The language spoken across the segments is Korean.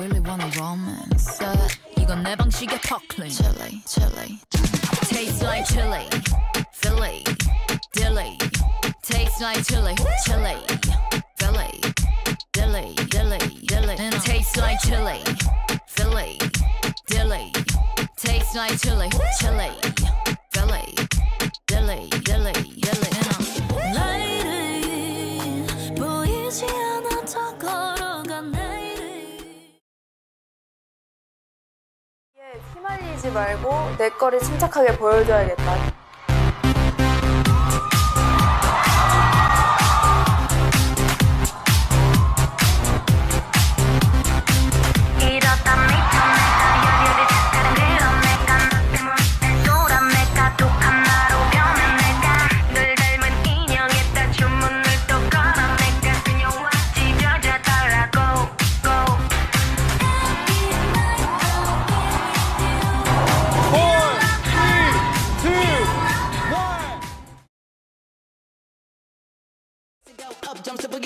really want a romance uh, 이건 내 방식의 터클링 Chili, chili. Tastes like chili. Philly. Dilly. Tastes like chili. Chili. Philly. Dilly, dilly, dilly. And tastes like chili. Philly. Dilly. Tastes like chili. Chili. 말고 내 거를 침착하게 보여줘야겠다.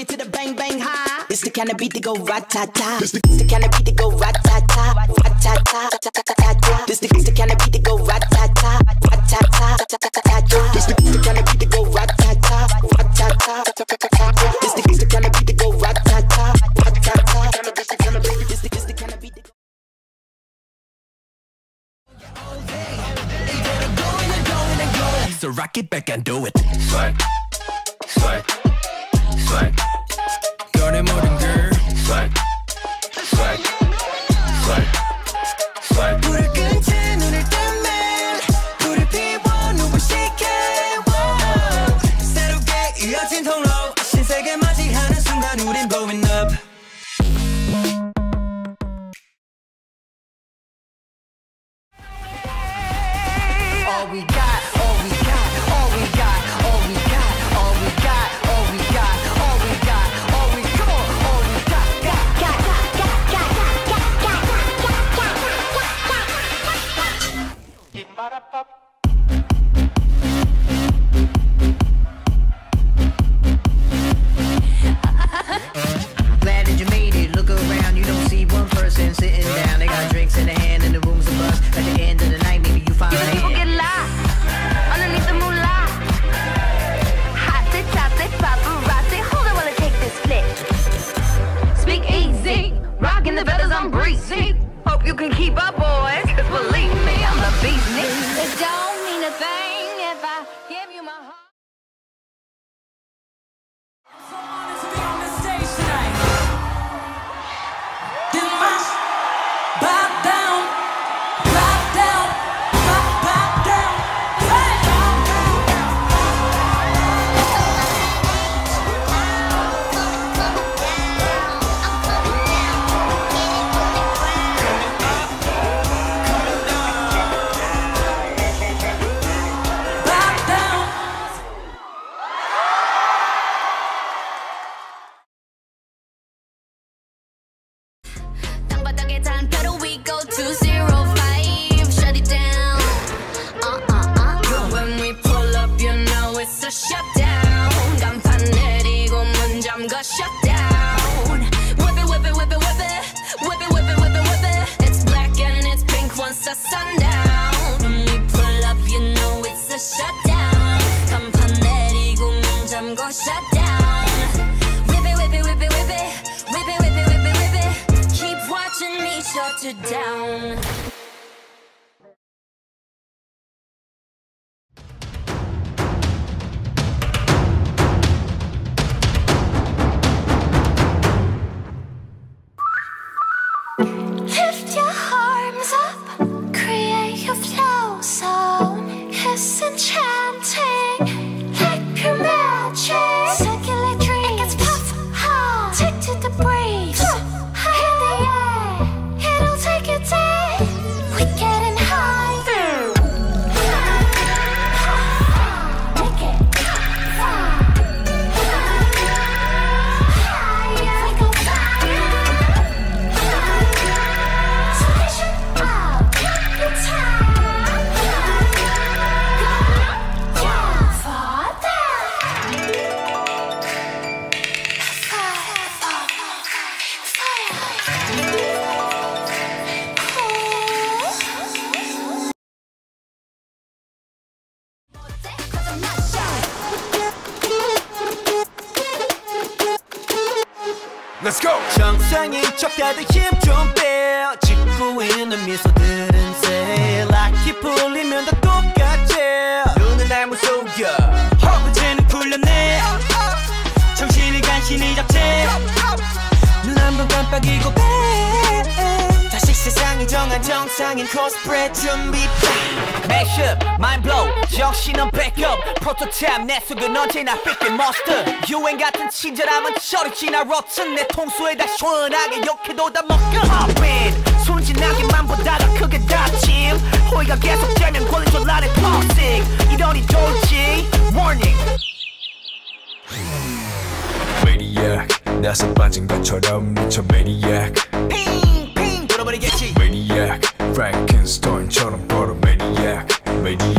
it to the bang bang high. It's the kind of beat to go ratata. This the, the kind of beat to go ratata, ratata, ratata. This the, kind of beat to go ratata, ratata, ratata. This the, kind of beat to go ratata, ratata, ratata. This the, kind of beat to go ratata, ratata. This the, the kind of beat that go. So rock it back and do it. Right. swag 별의 모든 걸 swag swag swag swag 불을 끈채 눈을 뜨면 불을 피워 눈부시게 새롭게 이어진 통로 신세계 맞이하는 순간 우린 blowing up. tan. Sit down. Let's go 정상인 척 다들 힘좀 빼. 짓고 있는 미소들은 새. 락이 풀리면 다 똑같지. 눈은 날 무속여. 허브제는 풀렸네. 정신을 간신히 잡채. 눈 한 번 깜빡이고 빼. 다시 세상이 정한 정상인 코스프레 준비. Mashup, mind blow, 정신은 backup. 프로토타입 내 속은 언제나 fit monster. 유행 같은 친절함은 저리 지나 rotten. 내 통수에 다 시원하게 욕해도 다 먹여. Hop in, 순진하게만 보다가 크게 다짐. 호의가 계속되면 권리줄 나를 toxic. 이러니 좋지. Warning. Maniac 나서 빠진 것처럼 미쳐 Maniac Frankenstein처럼 걸어 Maniac Maniac